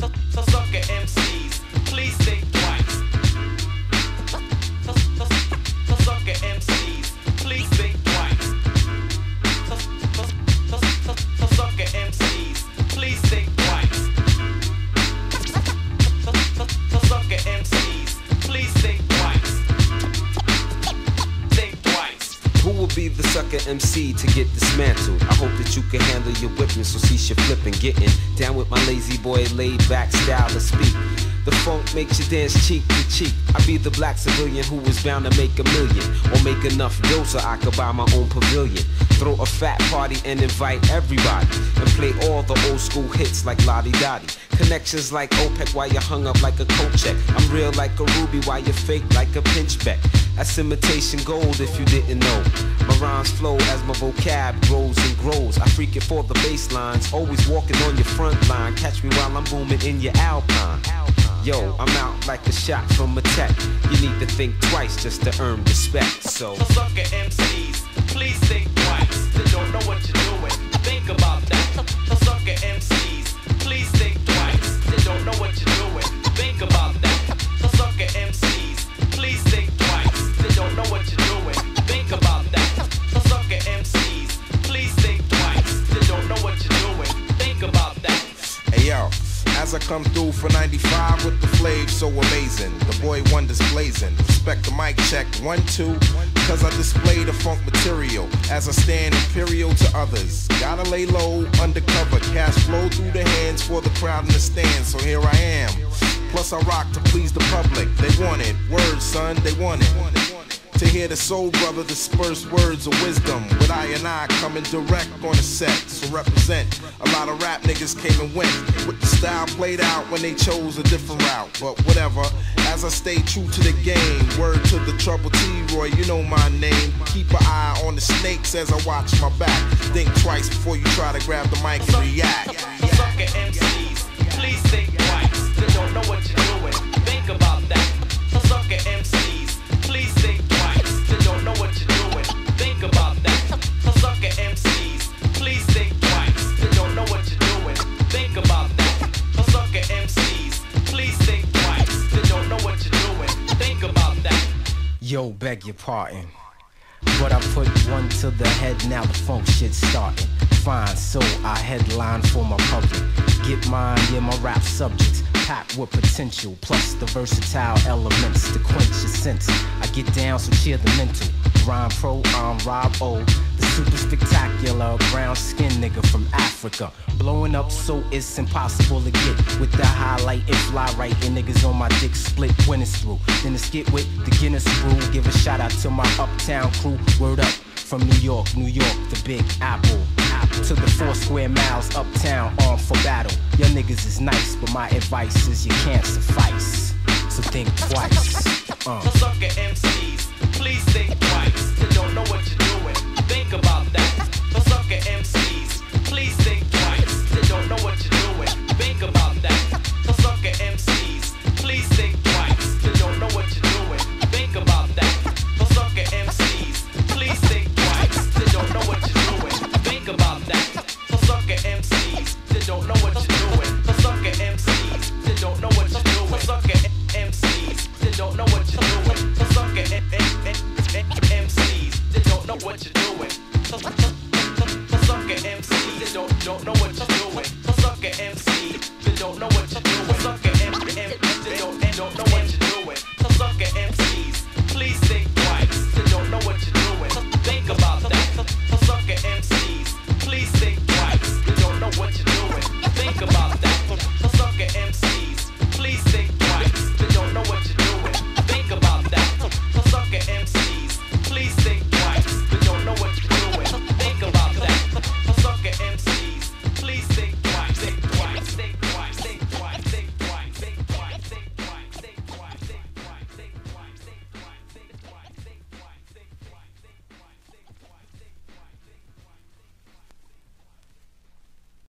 Sucker MCs, the sucker MC to get dismantled? I hope that you can handle your whipping, so cease your flipping. Getting down with my lazy boy, laid back style to speak. The funk makes you dance cheek to cheek. I be the black civilian who was bound to make a million or make enough dough so I could buy my own pavilion. Throw a fat party and invite everybody and play all the old school hits like Lodi Dodi. Connections like OPEC while you hung up like a coat check. I'm real like a ruby while you're fake like a pinchbeck. That's imitation gold if you didn't know. My rhymes flow as my vocab grows and grows. I freak it for the bass lines, always walking on your front line. Catch me while I'm booming in your alpine. Yo, I'm out like a shot from a tech. You need to think twice just to earn respect. So, Sucker MCs, please think as I come through for 95 with the flav so amazing. The boy wonders blazing. Respect the mic check, one, two. Cause I display the funk material as I stand imperial to others. Gotta lay low, undercover, cash flow through the hands for the crowd in the stand. So here I am. Plus I rock to please the public. They want it. Words, son, they want it. To hear the soul brother disperse words of wisdom with I and I coming direct on the set. So represent a lot of rap niggas came and went with the style played out when they chose a different route. But whatever, as I stay true to the game. Word to the trouble T Roy, you know my name. Keep an eye on the snakes as I watch my back. Think twice before you try to grab the mic and react. Sucker MCs, please Yo, beg your pardon. But I put one to the head, now the funk shit's starting. Fine, so I headline for my public. Get mine, yeah, my rap subjects. Packed with potential, plus the versatile elements to quench your senses. I get down, so cheer the mental. Rhyme pro, I'm Rob O. The super spectacular brown skin nigga from Africa. Blowing up so it's impossible to get. With the highlight and fly right, and niggas on my dick split when it's through. Then it's get with the Guinness brew. Give a shout out to my uptown crew. Word up from New York, New York, the Big Apple. To the four square miles uptown, armed for battle. Your niggas is nice, but my advice is you can't suffice. So think twice. Uh. Sucker MCs, please think twice. Don't know MCs, they don't know what you're doing. Sucker MCs, they don't don't know what you're doing.